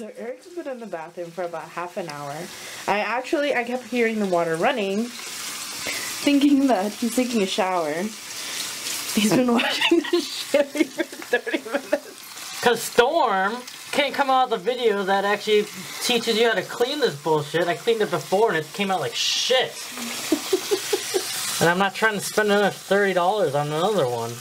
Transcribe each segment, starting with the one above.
So Eric's been in the bathroom for about half an hour. I actually, I kept hearing the water running, thinking that he's taking a shower. He's been watching the Chevy for 30 minutes. Cause Storm can't come out with a video that actually teaches you how to clean this bullshit. I cleaned it before and it came out like shit. and I'm not trying to spend another $30 on another one.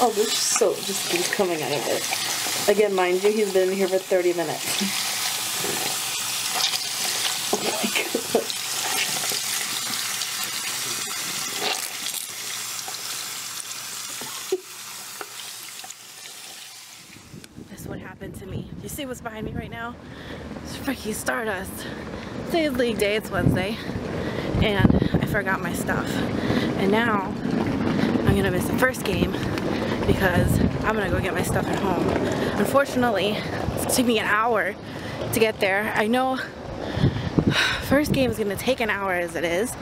Oh, this soap just keeps coming out of it. Again, mind you, he's been here for 30 minutes. This is what happened to me. You see what's behind me right now? It's freaking Stardust. Today's league day, it's Wednesday. And I forgot my stuff. And now I'm gonna miss the first game because I'm gonna go get my stuff at home. Unfortunately, it's took me an hour to get there. I know first game is gonna take an hour as it is.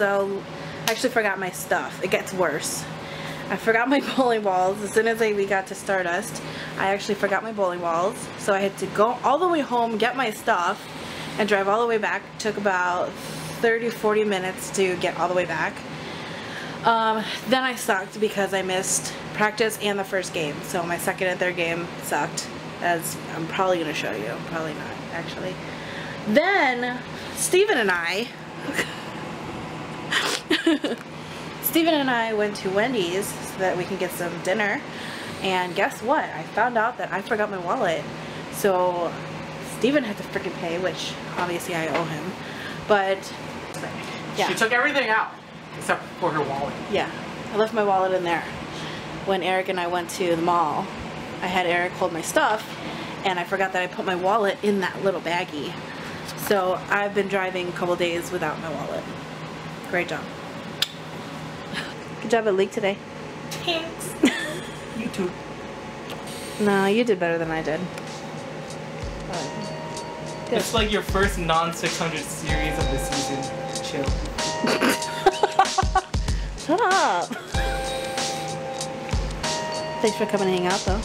So, I actually forgot my stuff. It gets worse. I forgot my bowling balls. As soon as we got to Stardust, I actually forgot my bowling balls. So I had to go all the way home, get my stuff, and drive all the way back. It took about 30-40 minutes to get all the way back. Um, then I sucked because I missed practice and the first game. So my second and third game sucked, as I'm probably going to show you. Probably not, actually. Then, Steven and I... Steven and I went to Wendy's so that we can get some dinner. And guess what? I found out that I forgot my wallet. So Steven had to freaking pay, which obviously I owe him. But yeah. She took everything out except for her wallet. Yeah, I left my wallet in there. When Eric and I went to the mall, I had Eric hold my stuff, and I forgot that I put my wallet in that little baggie. So I've been driving a couple days without my wallet. Great job. Good job at leak today. Thanks. you too. No, you did better than I did. But- It's like your first non 600 series of the season. Chill. Shut up. Thanks for coming to hang out though.